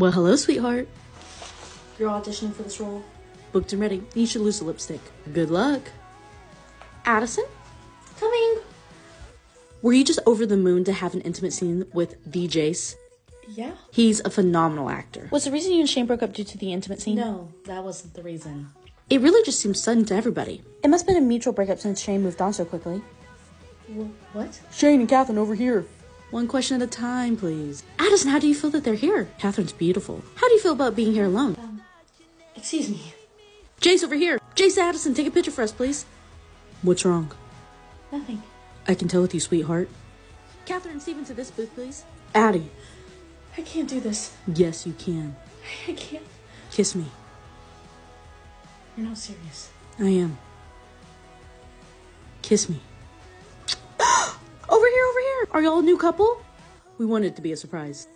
Well, hello, sweetheart. You're auditioning for this role? Booked and ready. You should lose the lipstick. Good luck. Addison? Coming. Were you just over the moon to have an intimate scene with the Jace? Yeah? He's a phenomenal actor. Was the reason you and Shane broke up due to the intimate scene? No, that wasn't the reason. It really just seems sudden to everybody. It must have been a mutual breakup since Shane moved on so quickly. Wh- what? Shane and Catherine over here. One question at a time, please. Addison, how do you feel that they're here? Catherine's beautiful. How do you feel about being here alone? Um, excuse me. Jace over here. Jace Addison, take a picture for us, please. What's wrong? Nothing. I can tell with you, sweetheart. Catherine, Steven to this booth, please. Addie. I can't do this. Yes, you can. I can't. Kiss me. You're not serious. I am. Kiss me. Are y'all a new couple? We wanted to be a surprise.